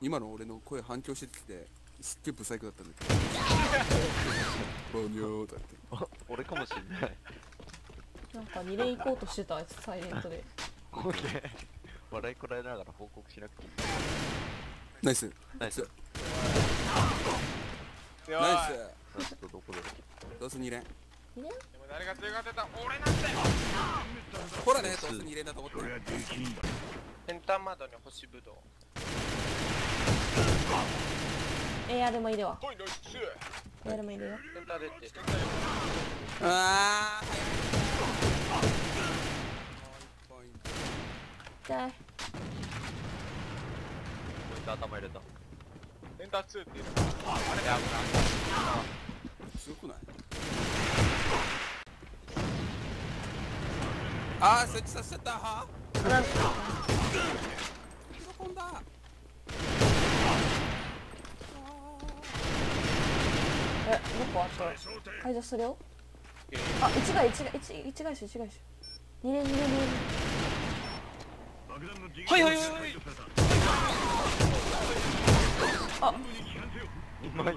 今の俺の声反響してきてすっげえブサイクだったんだけど。ボニョーとかって俺かもしんない。なんか2連行こうとしてたやつサイレントで。オッケー。笑いこらえながら報告しなくていい。ナイス。ナイス。強い。ナイラストどこだ？ろスドース2連。2連？でも誰が強がってた？俺なんだよ。ほらねドース2連だと思って。ペンタ窓に星ぶどう AR もいるわ。ほいナイス AR もいるよ。ああポイントじゃあこいつ頭入れたペンタ2っていうのあれで危すごくないああ設置させちゃったはえどこあと解除するよ。あ一外一外一一外種一外種2連2連2連。はいはいはいはい。今